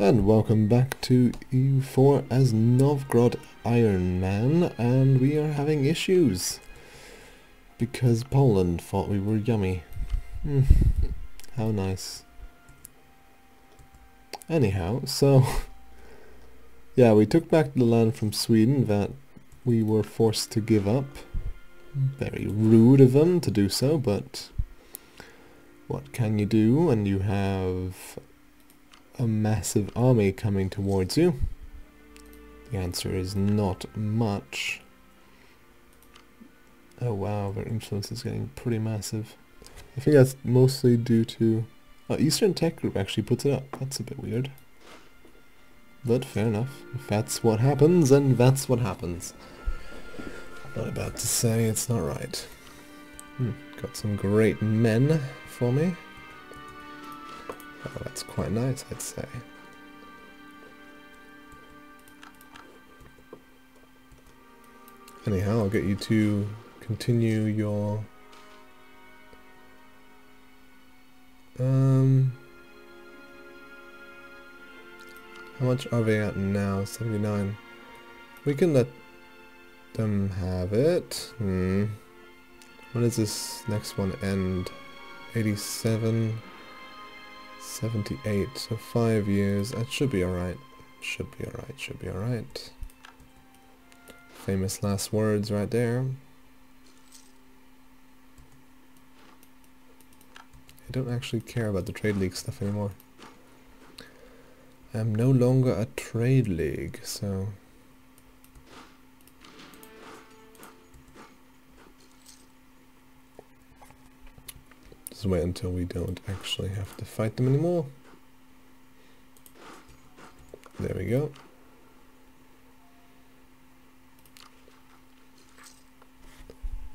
And welcome back to EU4 as Novgorod Iron Man, and we are having issues. Because Poland thought we were yummy. Hmm, how nice. Anyhow, so... yeah, we took back the land from Sweden that we were forced to give up. Very rude of them to do so, but... What can you do when you have a massive army coming towards you? The answer is not much. Oh wow, their influence is getting pretty massive. I think that's mostly due to... Oh, Eastern Tech Group actually puts it up. That's a bit weird. But fair enough. If that's what happens, then that's what happens. Not about to say it's not right. Hmm, got some great men for me. Oh, that's quite nice, I'd say. Anyhow, I'll get you to continue your... Um... How much are they at now? 79. We can let them have it. Hmm. When does this next one end? 87... 78, so 5 years. That should be alright. Should be alright, should be alright. Famous last words right there. I don't actually care about the trade league stuff anymore. I'm no longer a trade league, so... Wait until we don't actually have to fight them anymore. There we go.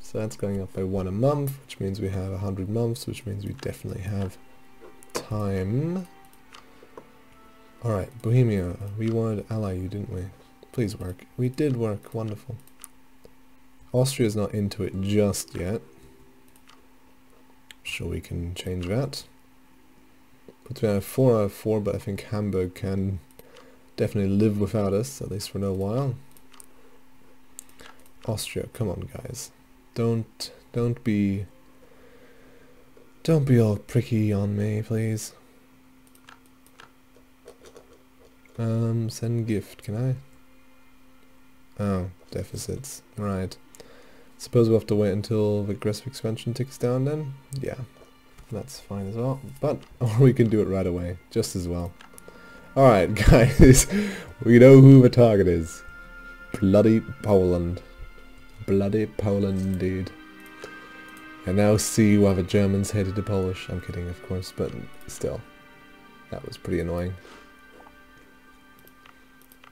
So that's going up by one a month, which means we have a hundred months, which means we definitely have time. Alright, Bohemia, we wanted to ally you, didn't we? Please work. We did work, wonderful. Austria's not into it just yet. Sure we can change that. But we have 4 out of 4, but I think Hamburg can definitely live without us, at least for no while. Austria, come on guys. Don't don't be don't be all pricky on me, please. Um, send gift, can I? Oh, deficits. Right. Suppose we'll have to wait until the aggressive expansion ticks down then? Yeah, that's fine as well. But, or we can do it right away, just as well. Alright guys, we know who the target is. Bloody Poland. Bloody Poland indeed. I now see why the Germans hated the Polish. I'm kidding, of course, but still. That was pretty annoying.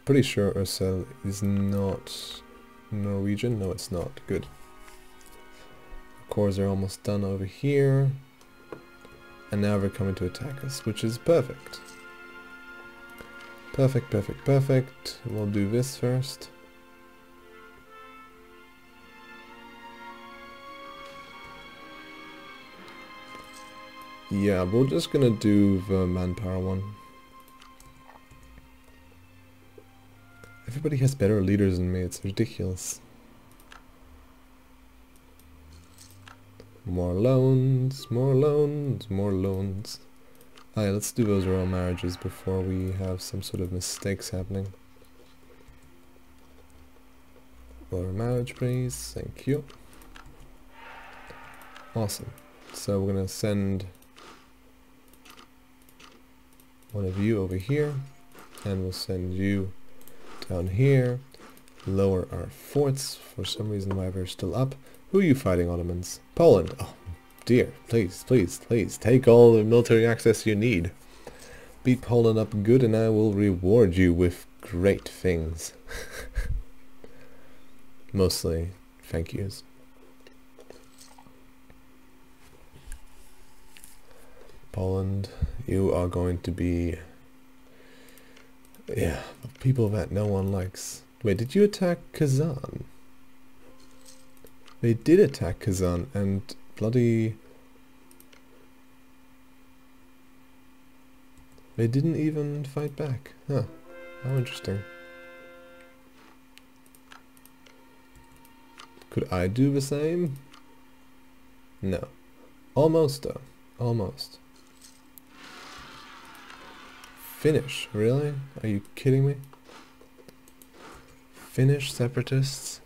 Pretty sure Ursel is not Norwegian. No, it's not. Good. Cores are almost done over here. And now they're coming to attack us, which is perfect. Perfect, perfect, perfect. We'll do this first. Yeah, we're just gonna do the manpower one. Everybody has better leaders than me, it's ridiculous. More loans, more loans, more loans. Oh, Alright, let's do those royal marriages before we have some sort of mistakes happening. Royal marriage please, thank you. Awesome. So we're gonna send one of you over here and we'll send you down here lower our forts for some reason why they're still up who are you fighting Ottomans? Poland. Oh dear. Please please please take all the military access you need. Beat Poland up good and I will reward you with great things. Mostly thank yous. Poland, you are going to be... Yeah, people that no one likes. Wait, did you attack Kazan? They did attack Kazan and bloody... They didn't even fight back. Huh. How interesting. Could I do the same? No. Almost though. Almost. Finish? Really? Are you kidding me? Finnish separatists?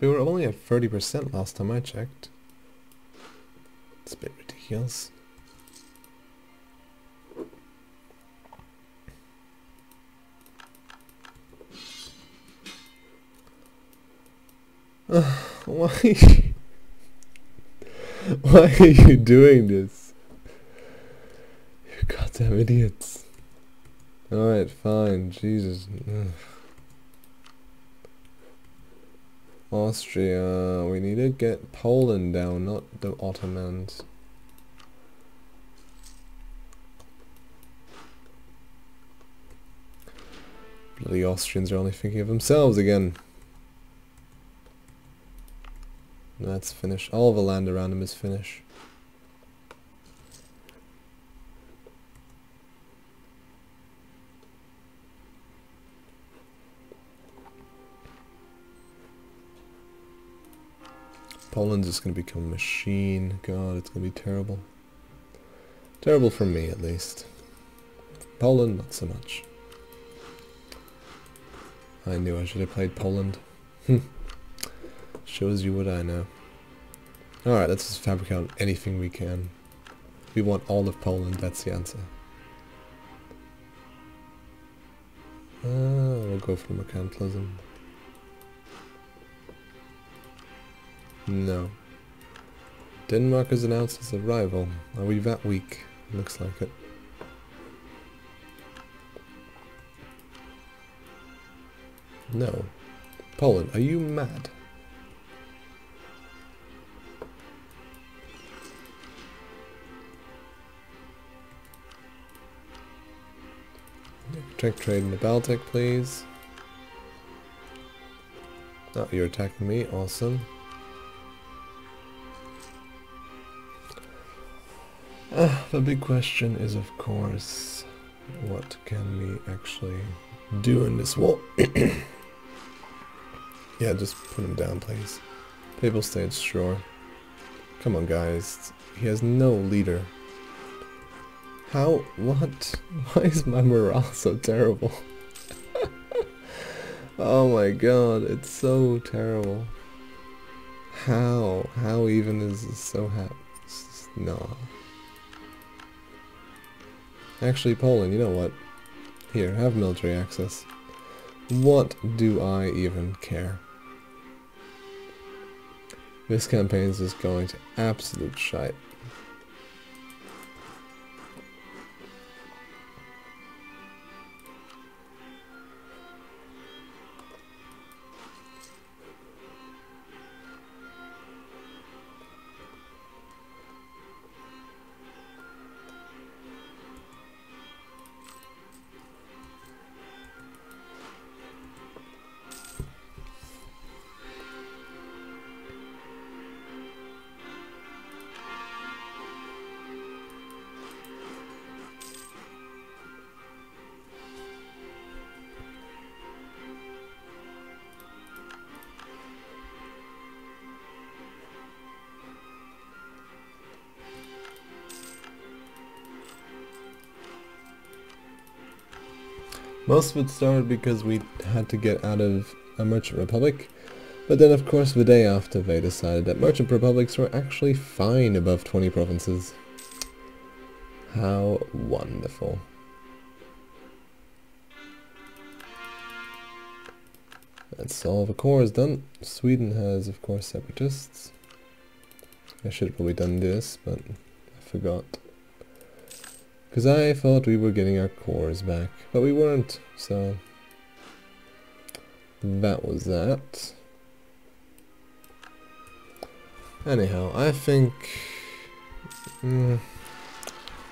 We were only at 30% last time I checked. It's a bit ridiculous. Uh, why? why are you doing this? You goddamn idiots. Alright, fine. Jesus. Ugh. Austria. We need to get Poland down, not the Ottomans. Bloody Austrians are only thinking of themselves again. That's Finnish. All the land around them is Finnish. Poland's just going to become a machine. God, it's going to be terrible. Terrible for me, at least. Poland, not so much. I knew I should have played Poland. Shows you what I know. Alright, let's just fabricate anything we can. We want all of Poland, that's the answer. Uh, we'll go for mercantilism. No. Denmark has announced as arrival. Are we that weak? Looks like it. No. Poland, are you mad? Check trade in the Baltic, please. Oh, you're attacking me. Awesome. Uh, the big question is, of course, what can we actually do in this war? yeah, just put him down, please. Papal States, sure. Come on, guys. He has no leader. How? What? Why is my morale so terrible? oh my god, it's so terrible. How? How even is this so happy? No. Actually, Poland, you know what? Here, have military access. What do I even care? This campaign is just going to absolute shite. Most of it started because we had to get out of a merchant republic, but then of course the day after they decided that merchant republics were actually fine above 20 provinces. How wonderful. That's all the core is done. Sweden has of course separatists. I should have probably done this, but I forgot. Because I thought we were getting our cores back, but we weren't, so... That was that. Anyhow, I think... Mm,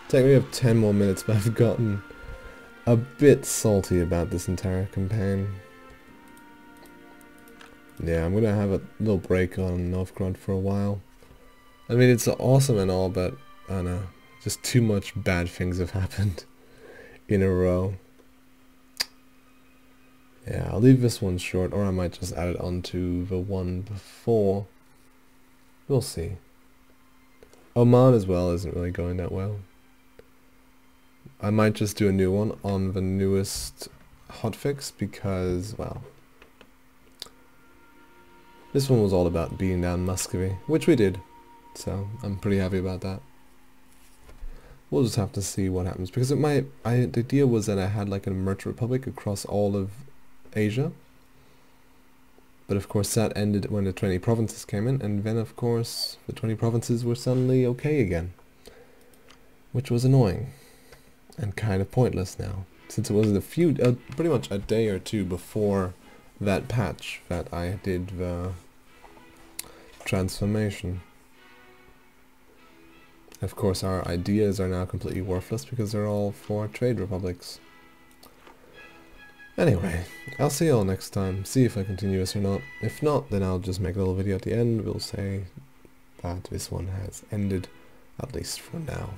take me have 10 more minutes, but I've gotten a bit salty about this entire campaign. Yeah, I'm gonna have a little break on Novgorod for a while. I mean, it's awesome and all, but I don't know. Just too much bad things have happened in a row. Yeah, I'll leave this one short, or I might just add it onto the one before. We'll see. Oman as well isn't really going that well. I might just do a new one on the newest hotfix because, well, this one was all about beating down Muscovy, which we did. So I'm pretty happy about that. We'll just have to see what happens because it might. I the idea was that I had like a merchant republic across all of Asia. But of course that ended when the 20 provinces came in and then of course the 20 provinces were suddenly okay again. Which was annoying and kind of pointless now since it was a few, uh, pretty much a day or two before that patch that I did the transformation. Of course our ideas are now completely worthless because they're all for trade republics. Anyway, I'll see you all next time, see if I continue this or not. If not, then I'll just make a little video at the end, we'll say that this one has ended, at least for now.